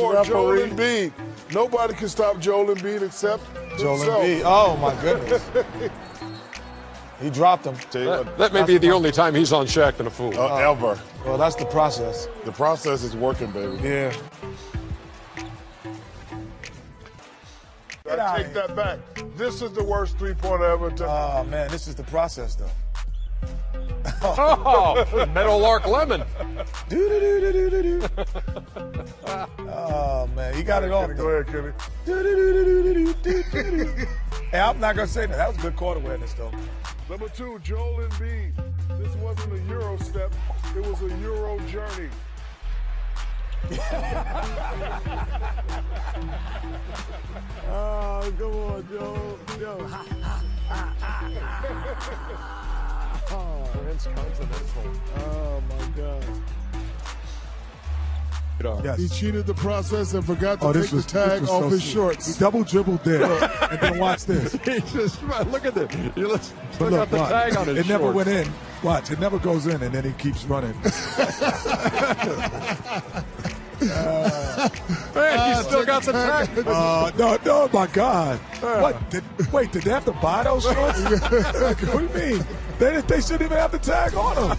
for Joel. Embiid. Nobody can stop Joel Embiid except Joel himself. Embiid. Oh my goodness. he dropped him. Tell you That may be the only time he's on Shaqtin' a Fool. uh, ever. Well, that's the process. The process is working, baby. Yeah. I take that back. This is the worst three-pointer ever attempted. Oh man, this is the process though. Oh, Meadowlark Lemon. oh man, he got it off. Go ahead, Kenny. Hey, I'm not gonna say that. That was good court awareness though. Number two, Joel Embiid. This wasn't a Euro step. It was a Euro journey. Oh, come on, Joe. Joe. Oh, Transcontinental. Oh my God. He Yes. cheated the process and forgot to Oh, take this the tag off so his sweet. shorts. He double dribbled there, and then watch this. He just look at this. You look, But look at the watch. tag on his It never shorts. went in. Watch, it never goes in, and then he keeps running. Uh, Man, he uh, still got the tag. Uh, no, no, my God. Uh. What? Did, wait, did they have to buy those shorts? like, what do you mean? They, they shouldn't even have the tag on them.